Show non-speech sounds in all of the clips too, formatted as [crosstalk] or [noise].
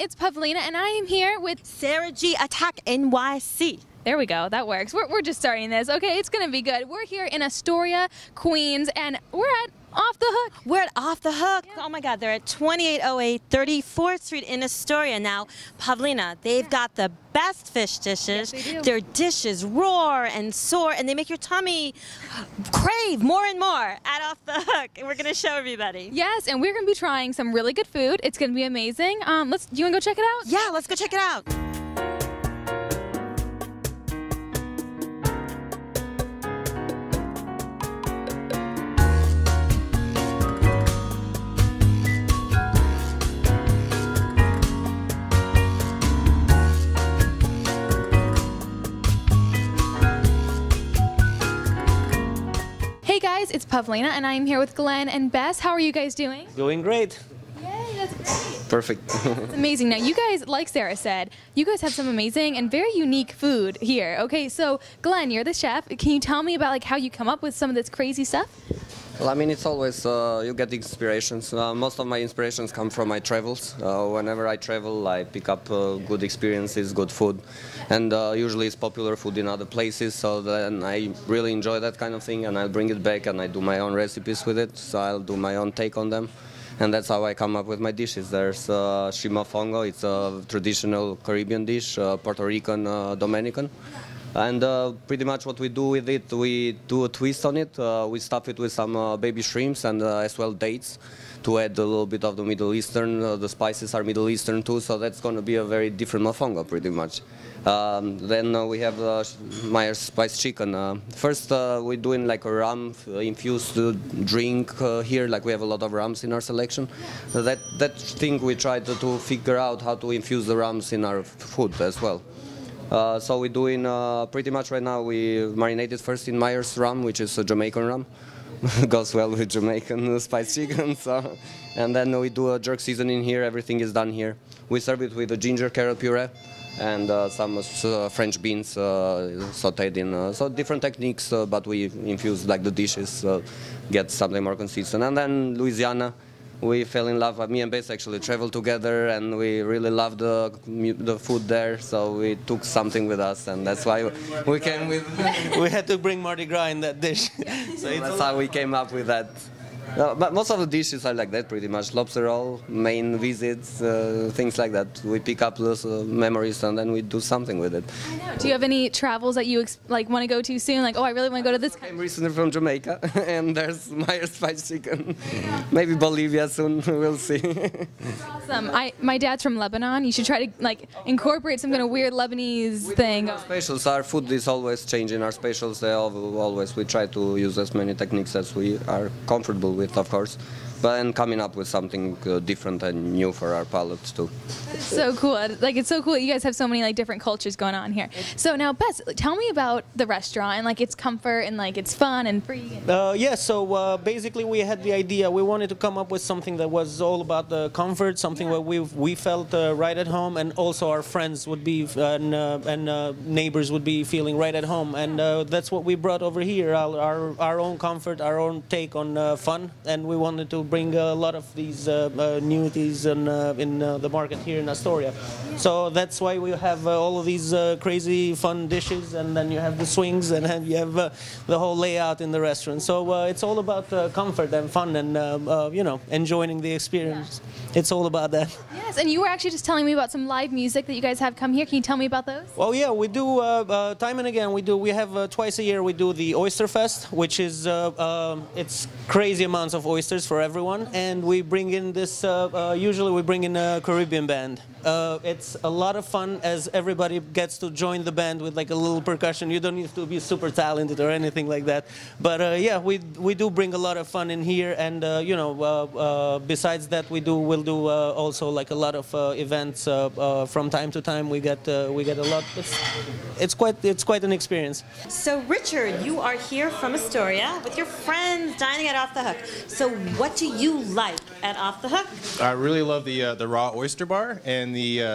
It's Pavlina, and I am here with. Sarah G. Attack NYC. There we go. That works. We're, we're just starting this. Okay, it's going to be good. We're here in Astoria, Queens, and we're at Off the Hook. We're at Off the Hook. Oh my God, they're at 2808 34th Street in Astoria. Now, Pavlina, they've got the best fish dishes. Yes, they do. Their dishes roar and soar, and they make your tummy crave more and more at Off the Hook. And we're going to show everybody. Yes, and we're going to be trying some really good food. It's going to be amazing. Um, let's. You want to go check it out? Yeah, let's go check it out. It's Pavlina, and I am here with Glenn and Bess. How are you guys doing? Doing great. Yay, that's great. Perfect. [laughs] It's amazing. Now, you guys, like Sarah said, you guys have some amazing and very unique food here. Okay, so Glenn, you're the chef. Can you tell me about like how you come up with some of this crazy stuff? Well, I mean, it's always uh, you get inspirations. Uh, most of my inspirations come from my travels. Uh, whenever I travel, I pick up uh, good experiences, good food, and uh, usually it's popular food in other places. So then I really enjoy that kind of thing, and I'll bring it back and I do my own recipes with it. So I'll do my own take on them. And that's how I come up with my dishes. There's uh, shrimp mofongo. It's a traditional Caribbean dish, uh, Puerto Rican, Dominican. And uh, pretty much what we do with it, we do a twist on it. Uh, we stuff it with some uh, baby shrimps and uh, as well dates to add a little bit of the Middle Eastern. Uh, the spices are Middle Eastern too, so that's going to be a very different mofongo pretty much. Um, then uh, we have uh, Myers spice chicken. First, we're doing like a rum infused drink here. Like we have a lot of rums in our selection. That that thing we try to, to figure out how to infuse the rums in our food as well. Uh, so we're doing uh, pretty much right now. We marinated first in Myers rum, which is a Jamaican rum. [laughs] Goes well with Jamaican [laughs] spice chicken. So, and then we do a jerk seasoning here. Everything is done here. We serve it with a ginger carrot puree and uh, some uh, French beans uh, sautéed in. Uh, so different techniques, uh, but we infuse like the dishes, uh, get something more consistent. And then Louisiana we fell in love. Me and Bess actually traveled together, and we really loved the the food there. So we took something with us, and that's why we came with. [laughs] we had to bring Mardi Gras in that dish. so that's how we came up with that. Uh, but most of the dishes are like that, pretty much. Lobster roll, Maine visits, uh, things like that. We pick up those uh, memories and then we do something with it. Do you have any travels that you like want to go to soon? Like, oh, I really want to go to this. I'm recently from Jamaica, [laughs] and there's Myers spice chicken. Maybe Bolivia soon. [laughs] We'll see. Awesome. I my dad's from Lebanon. You should try to like incorporate some kind of weird Lebanese thing. Specials. Our food is always changing. Our specials, they always we try to use as many techniques as we are comfortable with, of course, but then coming up with something uh, different and new for our palates too. So cool. Like it's so cool. You guys have so many like different cultures going on here. So now, Bess, tell me about the restaurant and like its comfort and like it's fun and free. And- Uh, yeah, so uh, basically we had the idea. We wanted to come up with something that was all about the comfort, something where we we felt uh, right at home, and also our friends would be and uh, and uh, neighbors would be feeling right at home, and uh, that's what we brought over here. Our our, our own comfort, our own take on uh, fun, and we wanted to bring a lot of these uh, uh, newities in uh, in uh, the market here in Astoria. So that's why we have uh, all of these uh, crazy fun dishes, and then you have the swings, and then you have uh, the whole layout in the restaurant. So uh, it's all about uh, comfort and fun, and uh, you know, enjoying the experience. It's all about that. yes, and you were actually just telling me about some live music that you guys have come here. Can you tell me about those? Well, yeah, we do uh, uh, time and again. We do. We have uh, twice a year. We do the Oyster Fest, which is uh, um, it's crazy amounts of oysters for everyone, and we bring in this. Uh, uh, usually, we bring in a Caribbean band. Uh, it's a lot of fun as everybody gets to join the band with like a little percussion. You don't need to be super talented or anything like that. But uh, yeah, we we do bring a lot of fun in here, and uh, you know, besides that, we do we'll do also like a lot of events from time to time. We get we get a lot. It's, it's quite it's quite an experience. So, Richard, you are here from Astoria with your friends dining at Off the Hook. So, what do you like at Off the Hook? I really love the uh, the raw oyster bar and the uh,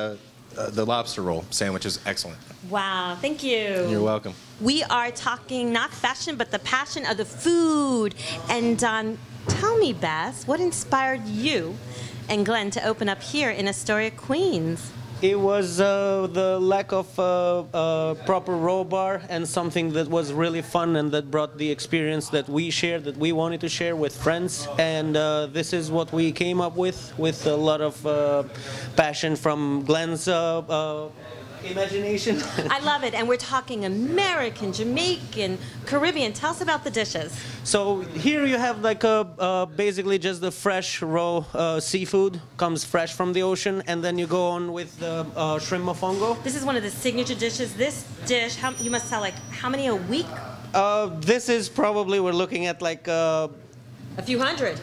uh, the lobster roll sandwich is excellent. Wow, thank you. You're welcome. We are talking not fashion, but the passion of the food. And um, tell me, Bess, what inspired you and Glenn to open up here in Astoria, Queens? It was uh, the lack of uh, uh, proper raw bar and something that was really fun and that brought the experience that we shared, that we wanted to share with friends. And uh, this is what we came up with, with a lot of uh, passion from Glenn's uh, imagination. [laughs] I love it. And we're talking American, Jamaican, Caribbean. Tell us about the dishes. So here you have like a uh, basically just the fresh raw uh, seafood comes fresh from the ocean, and then you go on with the uh, shrimp mofongo. This is one of the signature dishes. This dish, how, you must sell like how many a week? Uh, this is probably we're looking at like uh, A few hundred.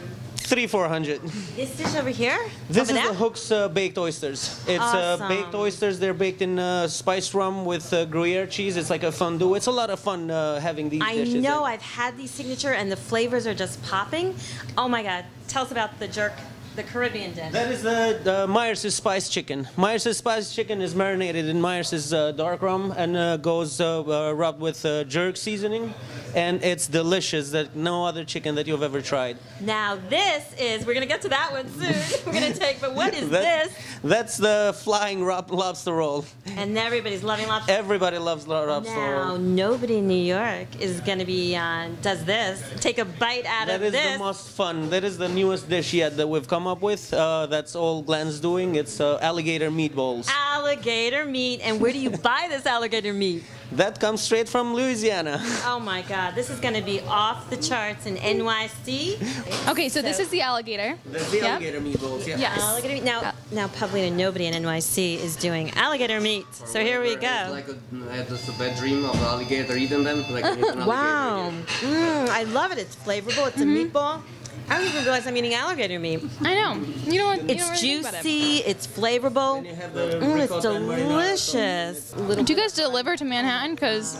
Three four hundred. This dish over here? This over is the there? Hooks uh, baked oysters. It's uh, baked oysters. They're baked in uh, spiced rum with uh, Gruyere cheese. It's like a fondue. It's a lot of fun uh, having these I dishes. know. in. I've had these signature, and the flavors are just popping. Oh my God! Tell us about the jerk, the Caribbean dish. That is the, the Myers' spice chicken. Myers' spice chicken is marinated in Myers' uh, dark rum and uh, goes uh, uh, rubbed with uh, jerk seasoning, and it's delicious. That no other chicken that you've ever tried. Now this is. We're gonna get to that one soon. [laughs] we're gonna take. But what is [laughs] That- this? That's the flying rob- lobster roll. And everybody's loving lobster. Everybody loves lo- lobster Now roll. nobody in New York is gonna be uh, does this. Take a bite out That of is this. the most fun. That is the newest dish yet that we've come up with. Uh, that's all Glenn's doing. It's uh, alligator meatballs. alligator meat. And where do you [laughs] buy this alligator meat? That comes straight from Louisiana. [laughs] Oh my God! This is gonna be off the charts in NYC. Okay, so this is the alligator. That's the Yep. alligator meatballs. Yeah. Yes. Alligator meat. Now, now, Pavlina, nobody in NYC is doing alligator meat. So here we It's go. like a, I had just a bad dream of alligator eating them. Like an [laughs] alligator Wow. again. Mm, I love it. It's flavorful. It's a meatball. I don't even realize I'm eating alligator meat. I know. You know what? You It's don't really think about it. juicy. It's flavorful. And you have the Mm, it's ricotta and marinara. delicious. Little Do you guys deliver to Manhattan? Because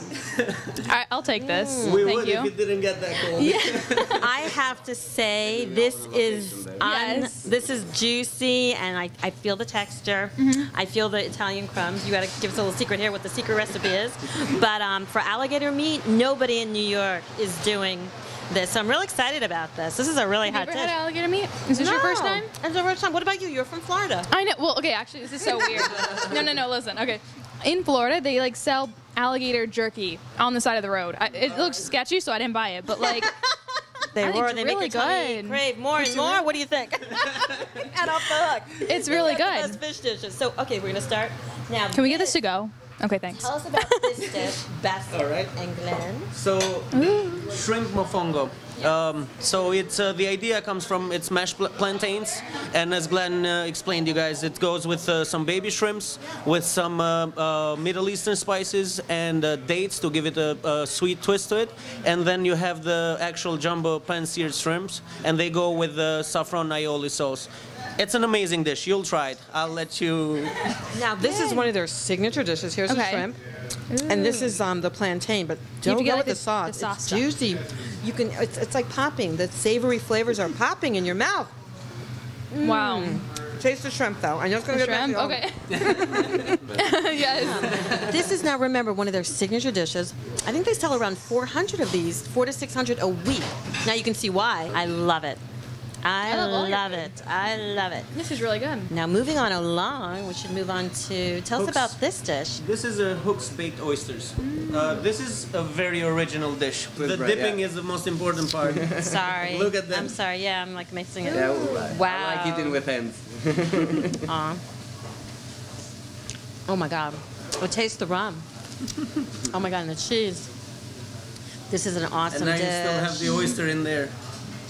I'll take this. We Thank would you. if it didn't get that cold. Yeah. [laughs] I have to say this is un- Yes. this is juicy and I, I feel the texture. I feel the Italian crumbs. You got to give us a little secret here what the secret recipe is. But um, for alligator meat, nobody in New York is doing this. So I'm really excited about this. This is a really Have you hot ever dish. had alligator meat? Is this your first time? It's the first time. What about you? You're from Florida. I know. Well, okay, actually, this is so weird. no, no, no. Listen. Okay, in Florida, they like sell alligator jerky on the side of the road. I, it looks sketchy, so I didn't buy it. But like, [laughs] They I were. They really make your tummy good. crave more and more. What do you think? [laughs] and off the hook. it's really good. best fish dishes. So okay, we're gonna start now. Can we get this to go? Okay, thanks. Tell us about this dish, [laughs] Bess All right. and Glenn. So, shrimp mofongo. Um, so it's uh, the idea comes from it's mashed pl- plantains, and as Glenn uh, explained, you guys, it goes with uh, some baby shrimps, with some uh, uh, Middle Eastern spices and uh, dates to give it a, a sweet twist to it, and then you have the actual jumbo pan-seared shrimps, and they go with the saffron aioli sauce. It's an amazing dish. You'll try it. I'll let you. Now this is one of their signature dishes. Here's the Okay. shrimp, and this is um, the plantain. But don't go with the, the- sauce. the sauce it's stuff. juicy. You can. It's, it's like popping. The savory flavors are popping in your mouth. Wow. Taste the shrimp though. I know it's gonna The get back shrimp. to you. Okay. [laughs] yes. This is now remember one of their signature dishes. I think they sell around 400 of these, four to 600 a week. Now you can see why. I love it. I, I love love it. I love it. This is really good. Now moving on along, we should move on to tell us about this dish. This is a Hooks baked oysters. Uh, this is a very original dish. With the bread, dipping yeah. is the most important part. [laughs] Sorry. Look at them. I'm sorry. Yeah, I'm like mixing it. Yeah, Wow. I like eating with hands. [laughs] Aw. Oh my God. Oh, taste the rum. [laughs] oh my God, and the cheese. This is an awesome dish. and now dish. you still have the oyster in there.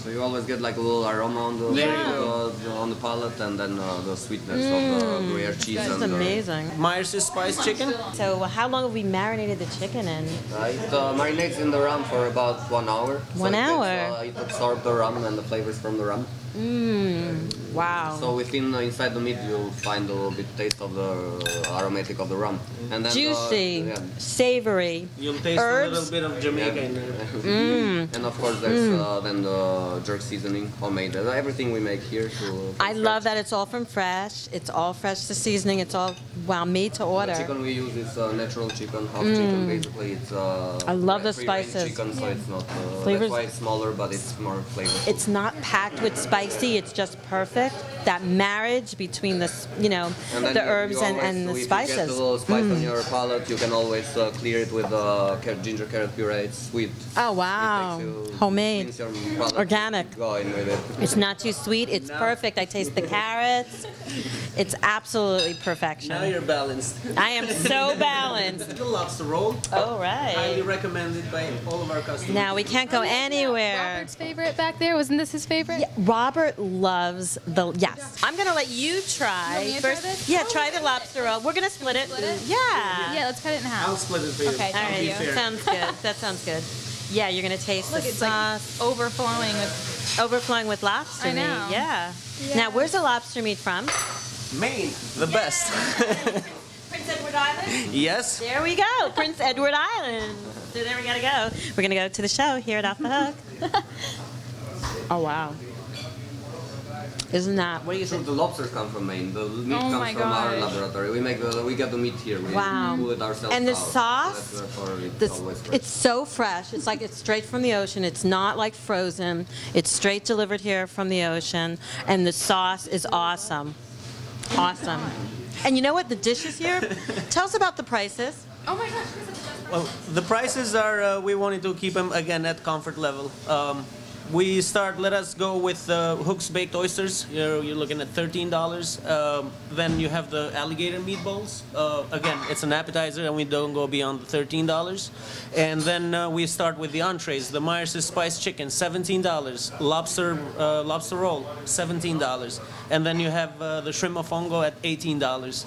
So you always get like a little aroma on the, There you uh, the- on the palate, and then uh, the sweetness of the Gruyere cheese. This is and, uh, amazing. Myers' spice chicken. So, how long have we marinated the chicken in? Uh, it uh, marinates in the rum for about one hour. One so it hour? Gets, uh, it absorbs the rum and the flavors from the rum. Mmm. Wow. So within uh, inside the meat, you'll find a little bit taste of the uh, aromatic of the rum, and then Juicy, Uh, yeah. savory. You'll taste Herbs. a little bit of Jamaica in there. [laughs] Mm. And of course, there's uh, then the jerk seasoning, homemade. Uh, everything we make here. To, I love that it's all from fresh. It's all fresh. The seasoning. It's all wow made to order. The chicken we use is uh, natural chicken, half chicken basically. It's uh, I love the spices. Chicken, so it's not. Uh, Flavors- That's why it's smaller, but it's more flavorful. It's not packed with spicy. It's just perfect. That marriage between the you know And the you- herbs you and, always- and the if You spices. Mm. get a little spice on your palate. You can always uh, clear it with uh, ginger carrot puree. It's sweet. Oh, wow. takes you- Homemade. cleans your palate. Organic. Going with it. It's not too sweet. It's perfect. I taste the [laughs] carrots. It's absolutely perfection. Now you're balanced. I am so [laughs] balanced. The lobster roll. All Highly recommended by all of our customers. Now we can't go anywhere. Robert's favorite back there wasn't this his favorite? Yeah, Robert loves the yes. I'm gonna let you try You want me to try first. this? Yeah, try the lobster roll. We're gonna split it. Split it? Yeah. Yeah, let's cut it in half. I'll split it for you. Okay, All I'll be fair. Sounds good. That sounds good. Yeah, you're gonna taste Look, the it's like sauce overflowing with. overflowing with lobster I meat. Yeah. Yeah. Now, where's the lobster meat from? Maine, the best. [laughs] Prince Edward Island. yes. There we go, Prince Edward Island. So there we gotta go. We're gonna go to the show here at Off the Hook. [laughs] oh wow. Isn't that? What do you think? The lobsters come from Maine. The meat Oh comes my from our laboratory. We make the, we get the meat here. We Wow. pull it ourselves And the out. sauce? That's therefore it's This, it's so fresh. It's like it's straight from the ocean. It's not like frozen. It's straight delivered here from the ocean. And the sauce is awesome. Awesome. And you know what? The dishes here. [laughs] Tell us about the prices. Oh my gosh. Well, the prices are, uh, we wanted to keep them again at comfort level. Um, we start, let us go with uh, Hook's Baked Oysters. You're, you're looking at $13. Um, then you have the alligator meatballs. Uh, again, it's an appetizer and we don't go beyond the $13. And then uh, we start with the entrees. The Myers' Spice Chicken, $17. Lobster, uh, lobster roll, $17. And then you have uh, the shrimp mofongo at $18.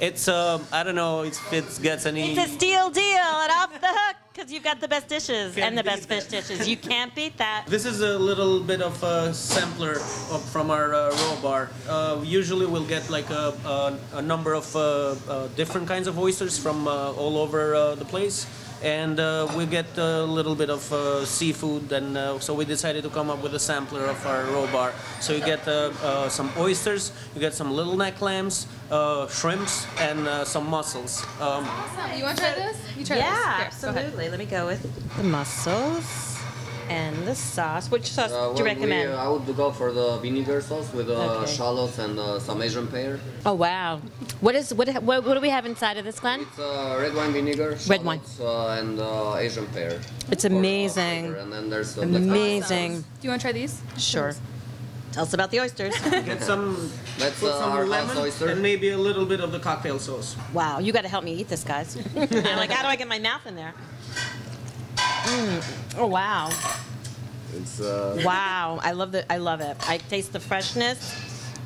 It's, um, I don't know if it gets any... It's a steal deal at Off the Hook because you've got the best dishes Can't and the best fish dishes. You can't beat that. [laughs] This is a little bit of a sampler of, from our uh, raw bar. Uh, usually we'll get like a, a, a number of uh, uh, different kinds of oysters from uh, all over uh, the place. And uh, we get a little bit of uh, seafood, and uh, so we decided to come up with a sampler of our raw bar. So you get uh, uh, some oysters, you get some little neck clams, uh, shrimps, and uh, some mussels. Um, Awesome. You want to try this? You try Yeah, this. Here, absolutely. Let me go with the mussels and the sauce. Which sauce Uh, do you recommend? We, I would go for the vinegar sauce with uh, Okay. shallots and uh, some Asian pear. oh wow. What is what, what? What do we have inside of this, Glenn? It's uh, red wine vinegar, Red wine. uh, and uh, Asian pear. It's for, uh, amazing. flavor. And then there's the Amazing. sauce. Do you want to try these? Sure. Tell us about the oysters. [laughs] get some, [laughs] Let's, put uh, some our house lemon, oyster. and maybe a little bit of the cocktail sauce. wow, you got to help me eat this, guys. [laughs] I'm like, how do I get my mouth in there? Mm. Oh wow. It's uh, Wow, I love the I love it. I taste the freshness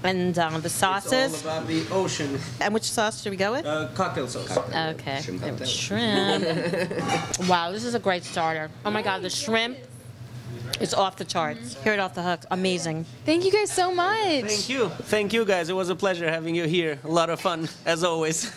and um, the It's all sauces. about the ocean. And which sauce should we go with? Uh, cocktail sauce. Okay. shrimp cocktail. Shrimp. [laughs] wow, this is a great starter. Oh my God, the shrimp is off the charts. Hear it off the hook. Amazing. Thank you guys so much. Thank you. Thank you, guys. It was a pleasure having you here. A lot of fun, as always.